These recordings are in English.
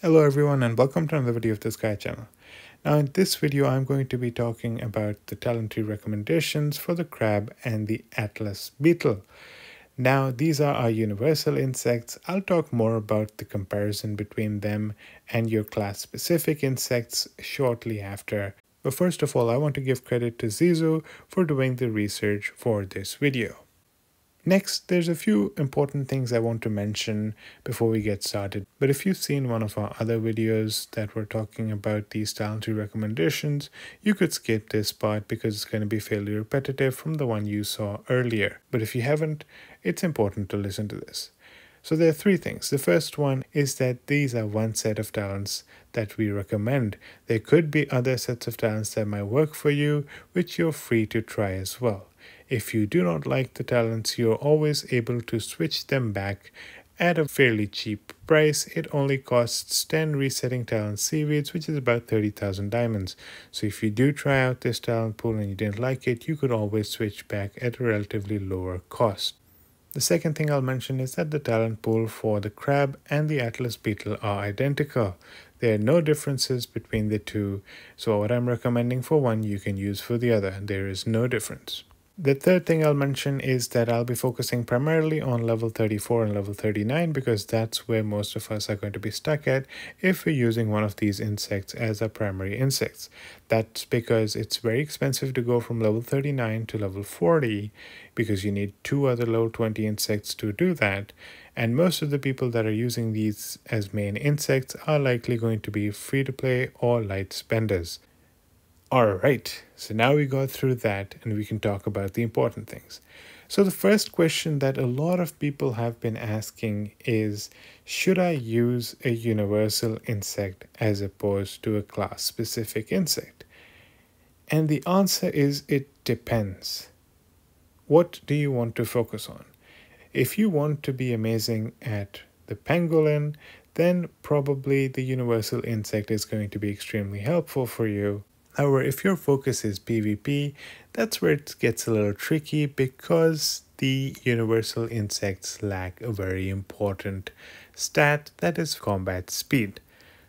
Hello everyone and welcome to another video of the Sky channel. Now in this video I'm going to be talking about the talent tree recommendations for the crab and the atlas beetle. Now these are our universal insects. I'll talk more about the comparison between them and your class specific insects shortly after. But first of all I want to give credit to Zizu for doing the research for this video. Next, there's a few important things I want to mention before we get started. But if you've seen one of our other videos that were talking about these tree recommendations, you could skip this part because it's going to be fairly repetitive from the one you saw earlier. But if you haven't, it's important to listen to this. So there are three things. The first one is that these are one set of talents that we recommend. There could be other sets of talents that might work for you, which you're free to try as well. If you do not like the talents, you're always able to switch them back at a fairly cheap price. It only costs 10 resetting talent seaweeds, which is about 30,000 diamonds. So if you do try out this talent pool and you didn't like it, you could always switch back at a relatively lower cost. The second thing I'll mention is that the talent pool for the crab and the atlas beetle are identical. There are no differences between the two, so what I'm recommending for one you can use for the other. There is no difference. The third thing I'll mention is that I'll be focusing primarily on level 34 and level 39 because that's where most of us are going to be stuck at if we're using one of these insects as our primary insects. That's because it's very expensive to go from level 39 to level 40 because you need two other level 20 insects to do that. And most of the people that are using these as main insects are likely going to be free to play or light spenders. Alright, so now we got through that and we can talk about the important things. So the first question that a lot of people have been asking is, should I use a universal insect as opposed to a class specific insect? And the answer is it depends. What do you want to focus on? If you want to be amazing at the pangolin, then probably the universal insect is going to be extremely helpful for you. However, if your focus is PvP, that's where it gets a little tricky because the universal insects lack a very important stat that is combat speed.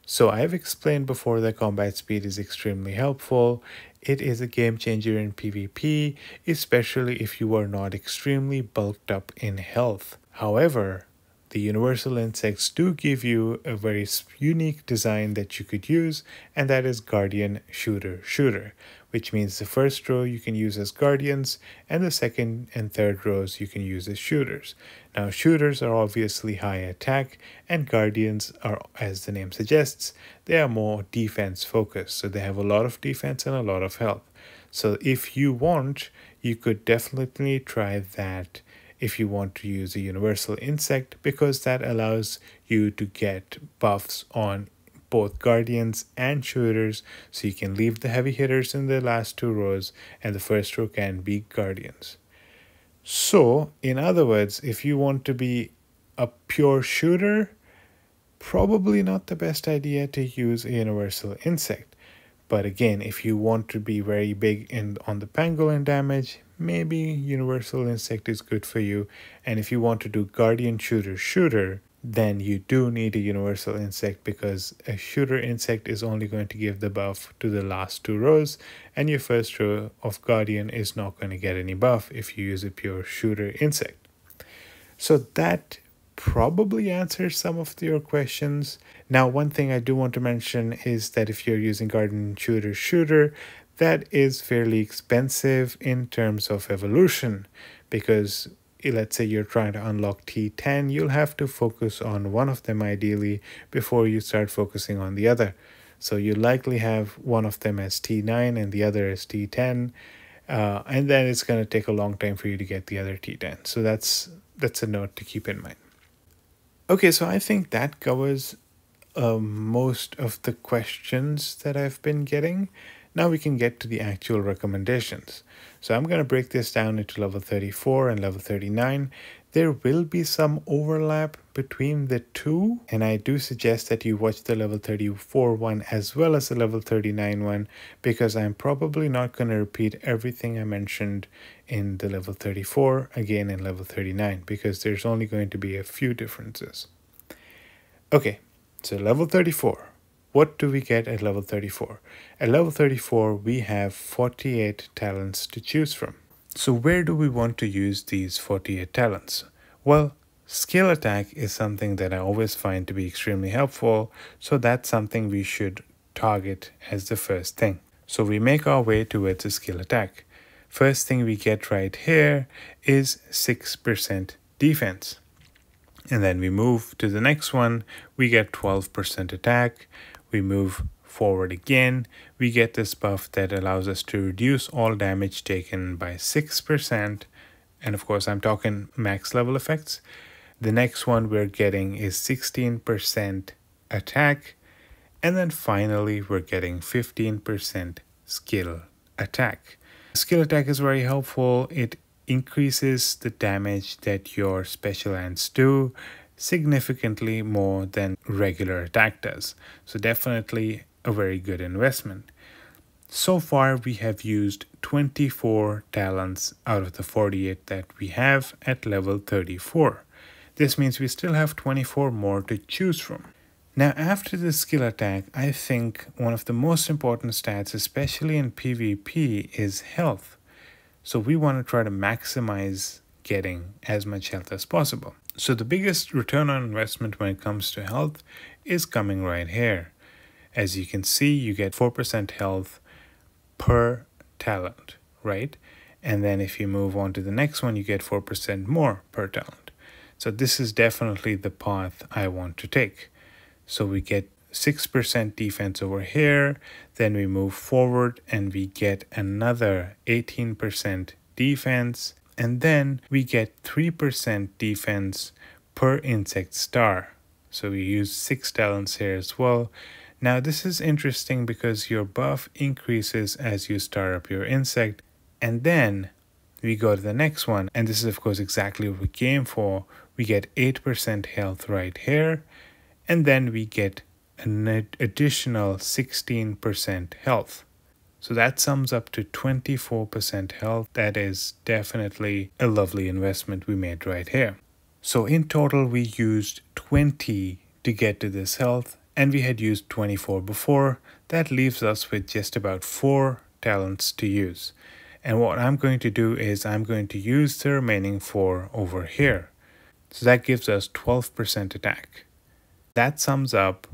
So I've explained before that combat speed is extremely helpful. It is a game changer in PvP, especially if you are not extremely bulked up in health. However, the universal insects do give you a very unique design that you could use, and that is guardian shooter shooter, which means the first row you can use as guardians, and the second and third rows you can use as shooters. Now, shooters are obviously high attack, and guardians are, as the name suggests, they are more defense focused, so they have a lot of defense and a lot of health. So, if you want, you could definitely try that if you want to use a universal insect because that allows you to get buffs on both guardians and shooters so you can leave the heavy hitters in the last two rows and the first row can be guardians. So, in other words, if you want to be a pure shooter, probably not the best idea to use a universal insect. But again, if you want to be very big in on the pangolin damage, maybe Universal Insect is good for you. And if you want to do Guardian Shooter Shooter, then you do need a Universal Insect because a Shooter Insect is only going to give the buff to the last two rows, and your first row of Guardian is not going to get any buff if you use a pure Shooter Insect. So that probably answers some of your questions. Now, one thing I do want to mention is that if you're using Guardian Shooter Shooter, that is fairly expensive in terms of evolution because let's say you're trying to unlock T10, you'll have to focus on one of them ideally before you start focusing on the other. So you likely have one of them as T9 and the other as T10, uh, and then it's going to take a long time for you to get the other T10. So that's that's a note to keep in mind. Okay, so I think that covers uh, most of the questions that I've been getting. Now we can get to the actual recommendations. So I'm going to break this down into level 34 and level 39. There will be some overlap between the two, and I do suggest that you watch the level 34 one as well as the level 39 one because I'm probably not going to repeat everything I mentioned in the level 34 again in level 39 because there's only going to be a few differences. Okay, So level 34. What do we get at level 34? At level 34, we have 48 talents to choose from. So where do we want to use these 48 talents? Well, skill attack is something that I always find to be extremely helpful, so that's something we should target as the first thing. So we make our way towards a skill attack. First thing we get right here is 6% defense. And then we move to the next one, we get 12% attack. We move forward again, we get this buff that allows us to reduce all damage taken by 6%. And of course, I'm talking max level effects. The next one we're getting is 16% attack. And then finally, we're getting 15% skill attack. Skill attack is very helpful. It increases the damage that your special ants do significantly more than regular attack does. So definitely a very good investment. So far we have used 24 talents out of the 48 that we have at level 34. This means we still have 24 more to choose from. Now after the skill attack, I think one of the most important stats, especially in PvP, is health. So we want to try to maximize getting as much health as possible. So the biggest return on investment when it comes to health is coming right here. As you can see, you get 4% health per talent, right? And then if you move on to the next one, you get 4% more per talent. So this is definitely the path I want to take. So we get 6% defense over here, then we move forward and we get another 18% defense, and then we get 3% defense per insect star. So we use 6 talents here as well. Now this is interesting because your buff increases as you start up your insect, and then we go to the next one, and this is of course exactly what we came for. We get 8% health right here, and then we get an additional 16% health. So that sums up to 24% health. That is definitely a lovely investment we made right here. So in total, we used 20 to get to this health, and we had used 24 before. That leaves us with just about 4 talents to use. And what I'm going to do is I'm going to use the remaining 4 over here. So that gives us 12% attack. That sums up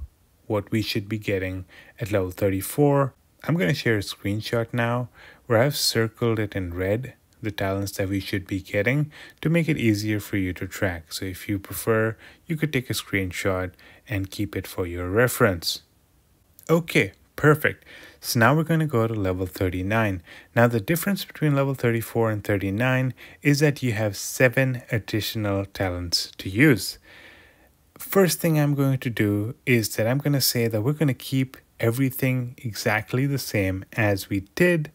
what we should be getting at level 34. I'm going to share a screenshot now where I've circled it in red, the talents that we should be getting to make it easier for you to track. So if you prefer, you could take a screenshot and keep it for your reference. Okay, perfect. So now we're going to go to level 39. Now the difference between level 34 and 39 is that you have seven additional talents to use first thing I'm going to do is that I'm going to say that we're going to keep everything exactly the same as we did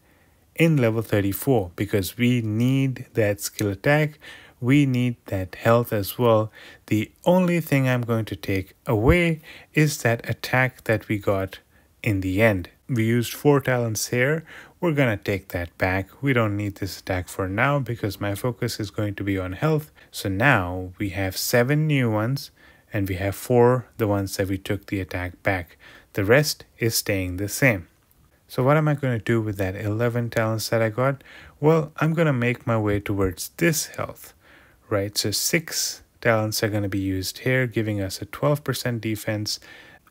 in level 34 because we need that skill attack. We need that health as well. The only thing i'm going to take away is that attack that we got in the end. We used four talents here. We're gonna take that back. We don't need this attack for now because my focus is going to be on health. So now we have seven new ones and we have four, the ones that we took the attack back. The rest is staying the same. So what am I going to do with that 11 talents that I got? Well, I'm going to make my way towards this health, right? So six talents are going to be used here, giving us a 12% defense.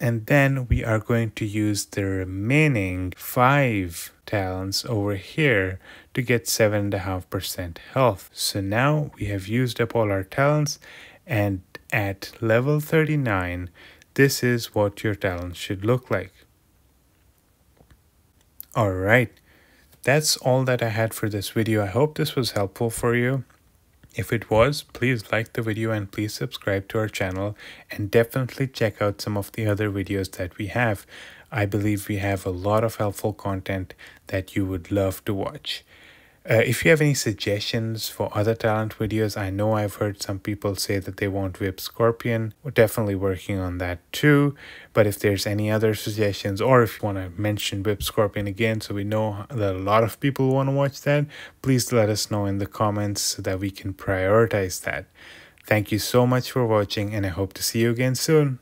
And then we are going to use the remaining five talents over here to get 7.5% health. So now we have used up all our talents and at level 39, this is what your talents should look like. Alright, that's all that I had for this video. I hope this was helpful for you. If it was, please like the video and please subscribe to our channel and definitely check out some of the other videos that we have. I believe we have a lot of helpful content that you would love to watch. Uh, if you have any suggestions for other talent videos, I know I've heard some people say that they want Whip Scorpion. We're definitely working on that too. But if there's any other suggestions or if you want to mention Whip Scorpion again so we know that a lot of people want to watch that, please let us know in the comments so that we can prioritize that. Thank you so much for watching and I hope to see you again soon.